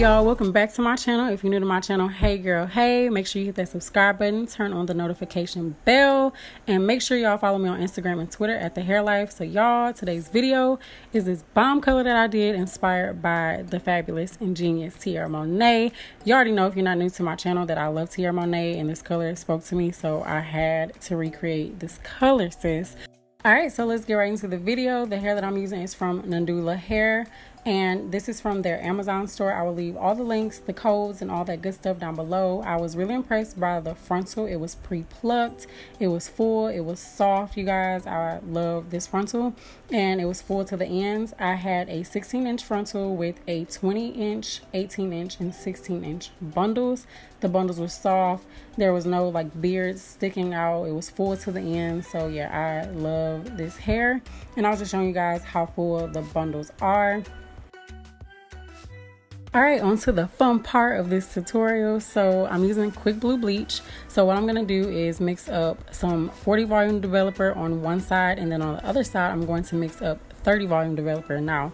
y'all welcome back to my channel. If you're new to my channel hey girl hey make sure you hit that subscribe button turn on the notification bell and make sure y'all follow me on instagram and twitter at the Hare Life. So y'all today's video is this bomb color that i did inspired by the fabulous ingenious Tiarra Monet. You already know if you're not new to my channel that i love Tiarra Monet and this color spoke to me so i had to recreate this color sis. All right so let's get right into the video. The hair that i'm using is from Nadula hair and this is from their Amazon store. I will leave all the links, the codes, and all that good stuff down below. I was really impressed by the frontal. It was pre-plucked, it was full, it was soft, you guys. I love this frontal, and it was full to the ends. I had a 16 inch frontal with a 20 inch, 18 inch, and 16 inch bundles. The bundles were soft. There was no like beards sticking out. It was full to the end. So yeah, I love this hair. And I was just showing you guys how full the bundles are. All right, on to the fun part of this tutorial. So I'm using Quick Blue Bleach. So what I'm gonna do is mix up some 40 volume developer on one side and then on the other side, I'm going to mix up 30 volume developer. Now,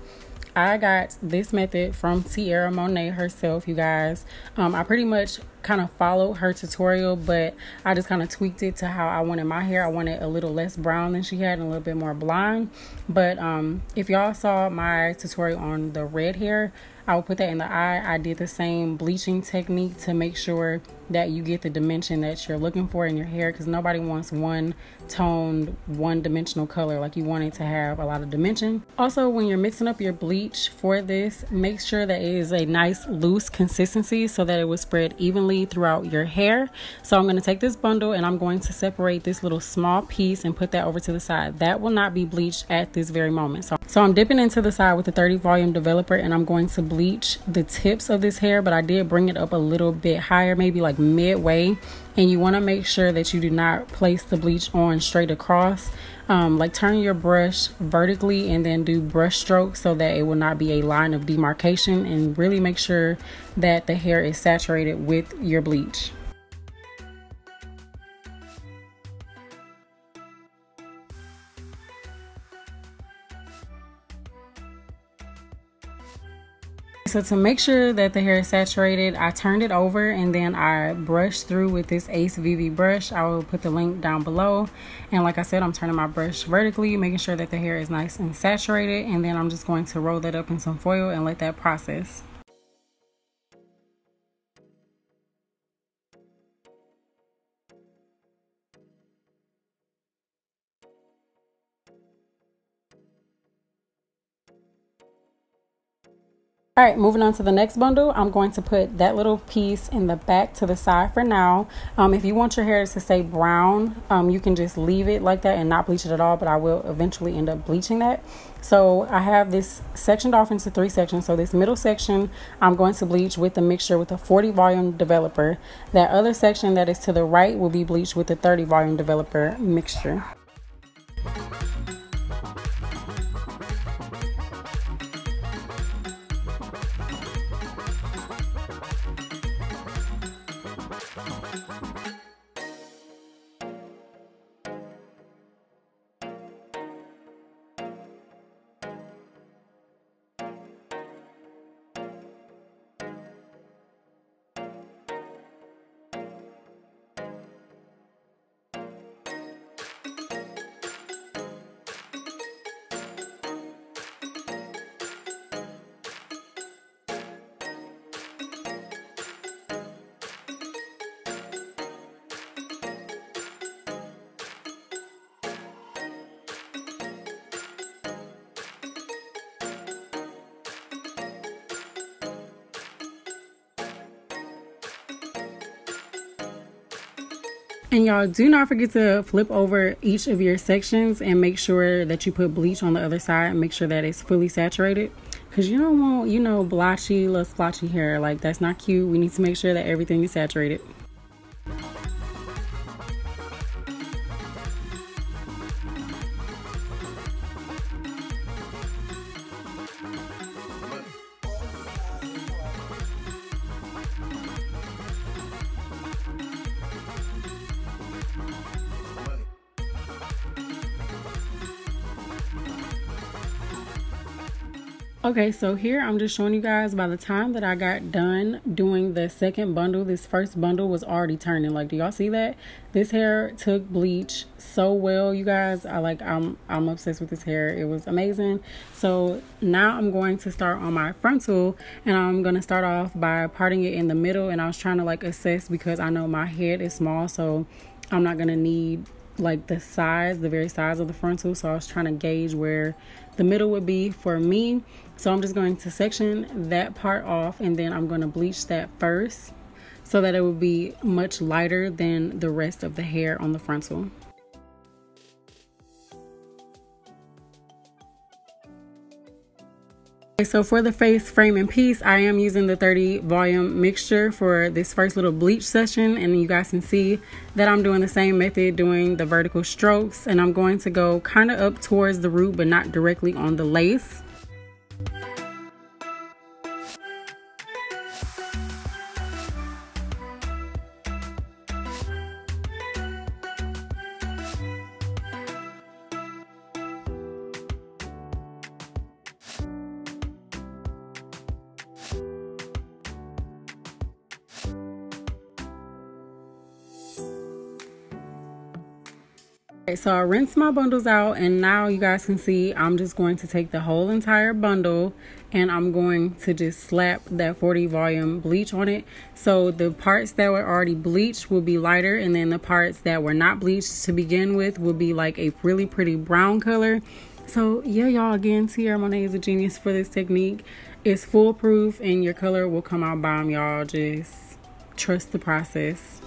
I got this method from Tiarra Monet herself, you guys. Um, I pretty much kind of followed her tutorial, but I just kind of tweaked it to how I wanted my hair. I wanted a little less brown than she had and a little bit more blonde. But um, if y'all saw my tutorial on the red hair, I will put that in the eye. I did the same bleaching technique to make sure that you get the dimension that you're looking for in your hair because nobody wants one toned, one dimensional color. Like you want it to have a lot of dimension. Also, when you're mixing up your bleach for this, make sure that it is a nice loose consistency so that it will spread evenly throughout your hair. So I'm going to take this bundle and I'm going to separate this little small piece and put that over to the side. That will not be bleached at this very moment. So, so I'm dipping into the side with the 30 volume developer and I'm going to bleach the tips of this hair, but I did bring it up a little bit higher, maybe like midway. And you want to make sure that you do not place the bleach on straight across. Um, like turn your brush vertically and then do brush strokes so that it will not be a line of demarcation and really make sure that the hair is saturated with your bleach. So to make sure that the hair is saturated, I turned it over and then I brushed through with this Ace VV brush. I will put the link down below. And like I said, I'm turning my brush vertically, making sure that the hair is nice and saturated. And then I'm just going to roll that up in some foil and let that process. All right, moving on to the next bundle, I'm going to put that little piece in the back to the side for now. Um, if you want your hair to stay brown, um, you can just leave it like that and not bleach it at all, but I will eventually end up bleaching that. So I have this sectioned off into three sections. So this middle section, I'm going to bleach with the mixture with a 40 volume developer. That other section that is to the right will be bleached with the 30 volume developer mixture. And y'all do not forget to flip over each of your sections and make sure that you put bleach on the other side and make sure that it's fully saturated. Because you don't want, you know, blotchy, little splotchy hair. Like, that's not cute. We need to make sure that everything is saturated. Okay, so here I'm just showing you guys by the time that I got done doing the second bundle, this first bundle was already turning. Like, do y'all see that? This hair took bleach so well, you guys. I like I'm I'm obsessed with this hair. It was amazing. So now I'm going to start on my frontal and I'm gonna start off by parting it in the middle and I was trying to like assess because I know my head is small, so I'm not gonna need like the size, the very size of the frontal. So I was trying to gauge where the middle would be for me. So I'm just going to section that part off and then I'm going to bleach that first so that it will be much lighter than the rest of the hair on the frontal. Okay, so for the face framing piece, I am using the 30 volume mixture for this first little bleach session. And you guys can see that I'm doing the same method, doing the vertical strokes. And I'm going to go kind of up towards the root, but not directly on the lace. Okay, so I rinsed my bundles out and now you guys can see I'm just going to take the whole entire bundle and I'm going to just slap that 40 volume bleach on it. So the parts that were already bleached will be lighter and then the parts that were not bleached to begin with will be like a really pretty brown color. So yeah, y'all, again, Tiarra Monet is a genius for this technique. It's foolproof and your color will come out bomb, y'all. Just trust the process.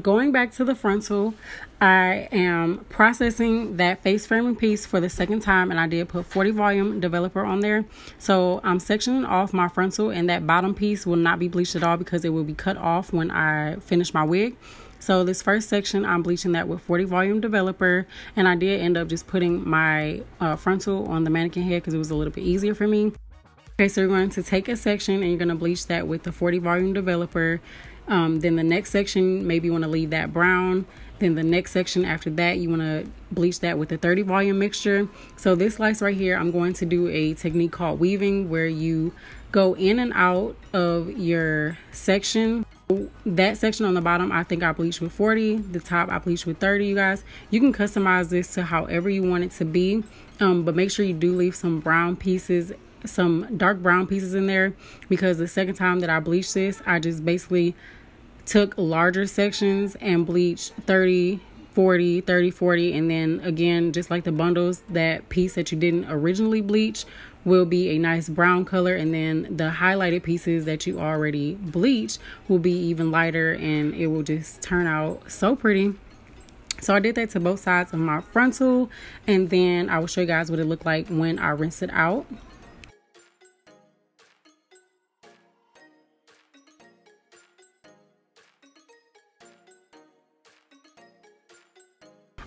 Going back to the frontal, I am processing that face framing piece for the second time and I did put 40 volume developer on there. So I'm sectioning off my frontal and that bottom piece will not be bleached at all because it will be cut off when I finish my wig. So this first section, I'm bleaching that with 40 volume developer and I did end up just putting my uh, frontal on the mannequin head because it was a little bit easier for me. Okay, so you're going to take a section and you're going to bleach that with the 40 volume developer um, then the next section, maybe you want to leave that brown. Then the next section after that, you want to bleach that with a 30 volume mixture. So this slice right here, I'm going to do a technique called weaving where you go in and out of your section. That section on the bottom, I think I bleached with 40. The top, I bleached with 30, you guys. You can customize this to however you want it to be. Um, but make sure you do leave some brown pieces some dark brown pieces in there because the second time that I bleached this, I just basically took larger sections and bleached 30 40 30 40 and then again just like the bundles that piece that you didn't originally bleach will be a nice brown color and then the highlighted pieces that you already bleached will be even lighter and it will just turn out so pretty. So I did that to both sides of my frontal and then I will show you guys what it looked like when I rinsed it out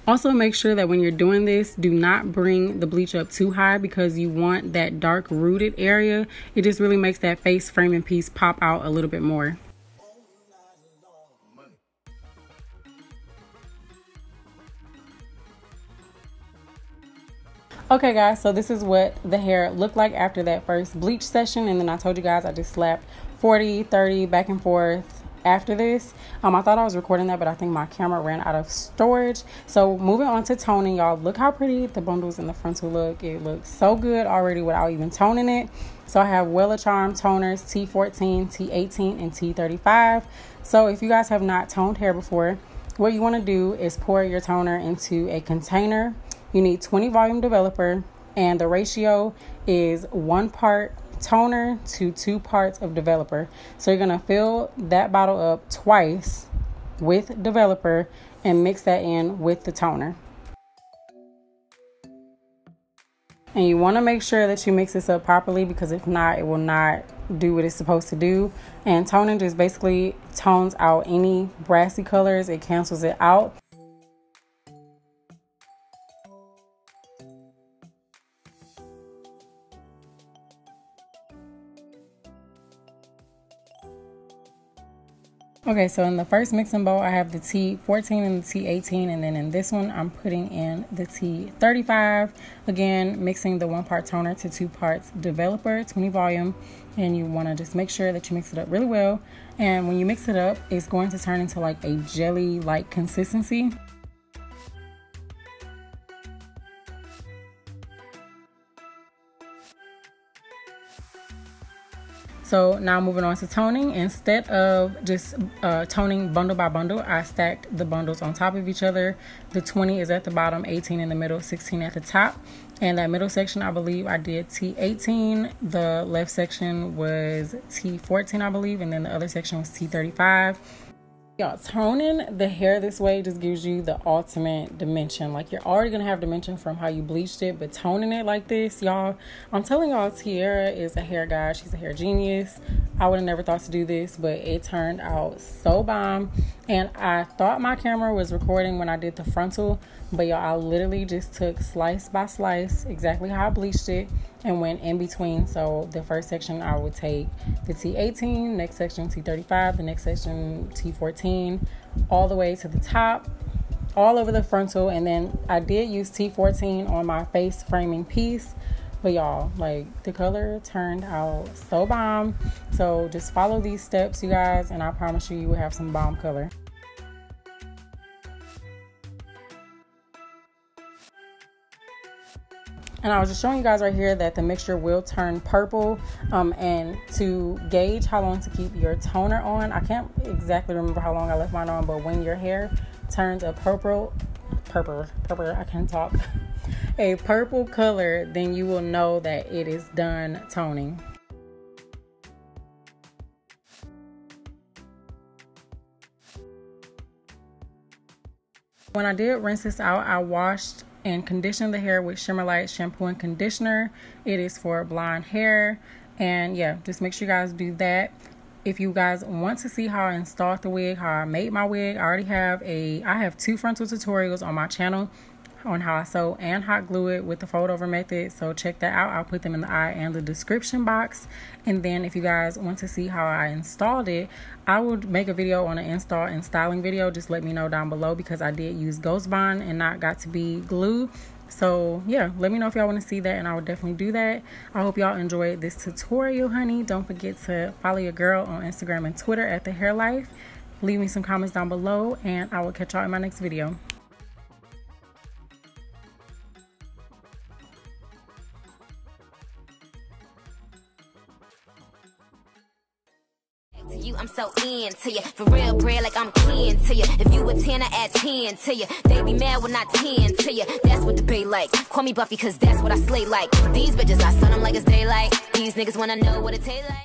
Also make sure that when you're doing this, do not bring the bleach up too high because you want that dark rooted area. It just really makes that face framing piece pop out a little bit more. Okay guys, so this is what the hair looked like after that first bleach session. And then I told you guys I just slapped 40, 30 back and forth after this. Um, I thought I was recording that, but I think my camera ran out of storage. So moving on to toning, y'all. Look how pretty the bundles in the frontal look. It looks so good already without even toning it. So I have Wella Charm toners T14, T18, and T35. So if you guys have not toned hair before, what you want to do is pour your toner into a container. You need 20 volume developer, and the ratio is one part toner to two parts of developer. So you're going to fill that bottle up twice with developer and mix that in with the toner. And you want to make sure that you mix this up properly because if not, it will not do what it's supposed to do. And toning just basically tones out any brassy colors, it cancels it out. Okay, so in the first mixing bowl, I have the T14 and the T18, and then in this one, I'm putting in the T35. Again, mixing the one part toner to two parts developer, 20 volume, and you want to just make sure that you mix it up really well. And when you mix it up, it's going to turn into like a jelly-like consistency. So now moving on to toning. Instead of just uh, toning bundle by bundle, I stacked the bundles on top of each other. The 20 is at the bottom, 18 in the middle, 16 at the top. And that middle section, I believe I did T18. The left section was T14, I believe. And then the other section was T35 Y'all, toning the hair this way just gives you the ultimate dimension. Like you're already gonna have dimension from how you bleached it, but toning it like this, y'all, I'm telling y'all, Tiarra is a hair guy. She's a hair genius. I would have never thought to do this, but it turned out so bomb. And I thought my camera was recording when I did the frontal, but y'all, I literally just took slice by slice exactly how I bleached it and went in between. So the first section I would take the T18, next section T35, the next section T14, all the way to the top, all over the frontal. And then I did use T14 on my face framing piece. But y'all, like the color turned out so bomb. So just follow these steps, you guys, and I promise you, you will have some bomb color. And I was just showing you guys right here that the mixture will turn purple um, and to gauge how long to keep your toner on I can't exactly remember how long I left mine on but when your hair turns a purple purple purple I can't talk a purple color then you will know that it is done toning. When I did rinse this out I washed and condition the hair with Shimmer Light shampoo and conditioner. It is for blonde hair. And yeah, just make sure you guys do that. If you guys want to see how I installed the wig, how I made my wig, I already have a I have two frontal tutorials on my channel on how I sew and hot glue it with the fold over method. So check that out. I'll put them in the eye and the description box. And then if you guys want to see how I installed it, I would make a video on an install and styling video. Just let me know down below because I did use Ghost Bond and not Got2b glue. So yeah, let me know if y'all want to see that and I will definitely do that. I hope y'all enjoyed this tutorial, honey. Don't forget to follow your girl on Instagram and Twitter at The Hare Life. Leave me some comments down below and I will catch y'all in my next video. Into you. For real, bread, like I'm kin to you. If you a 10, I add 10 to you. They be mad when I 10 to you. That's what the bay like. Call me Buffy, cause that's what I slay like. These bitches, I sun them like it's daylight. These niggas wanna know what it tastes like.